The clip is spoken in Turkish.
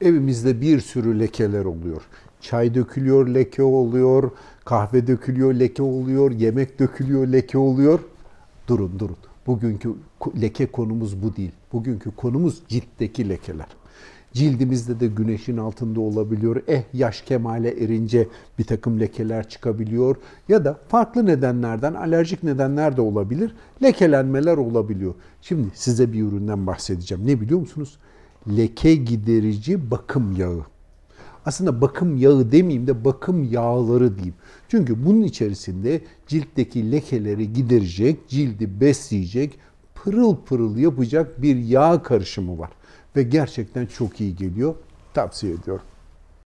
Evimizde bir sürü lekeler oluyor. Çay dökülüyor, leke oluyor. Kahve dökülüyor, leke oluyor. Yemek dökülüyor, leke oluyor. Durun durun. Bugünkü leke konumuz bu değil. Bugünkü konumuz ciltteki lekeler. Cildimizde de güneşin altında olabiliyor. Eh yaş kemale erince bir takım lekeler çıkabiliyor. Ya da farklı nedenlerden, alerjik nedenler de olabilir. Lekelenmeler olabiliyor. Şimdi size bir üründen bahsedeceğim. Ne biliyor musunuz? Leke giderici bakım yağı. Aslında bakım yağı demeyeyim de bakım yağları diyeyim. Çünkü bunun içerisinde ciltteki lekeleri giderecek, cildi besleyecek, pırıl pırıl yapacak bir yağ karışımı var. Ve gerçekten çok iyi geliyor. Tavsiye ediyorum.